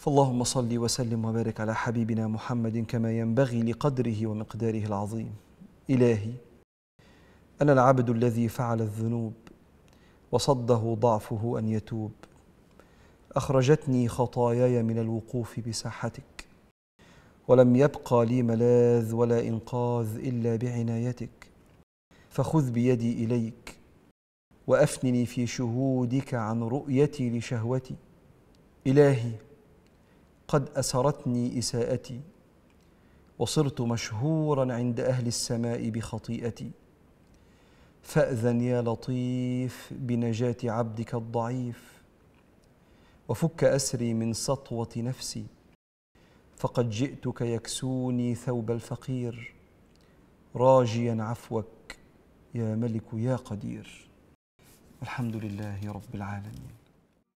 فاللهم صل وسلم وبارك على حبيبنا محمد كما ينبغي لقدره ومقداره العظيم. إلهي أنا العبد الذي فعل الذنوب وصده ضعفه أن يتوب. أخرجتني خطاياي من الوقوف بساحتك. ولم يبقى لي ملاذ ولا إنقاذ إلا بعنايتك. فخذ بيدي إليك وأفنني في شهودك عن رؤيتي لشهوتي. إلهي قد أسرتني إساءتي وصرت مشهورا عند أهل السماء بخطيئتي. فأذن يا لطيف بنجاة عبدك الضعيف وفك أسري من سطوة نفسي. فقد جئتك يكسوني ثوب الفقير راجيا عفوك يا ملك يا قدير. الحمد لله رب العالمين.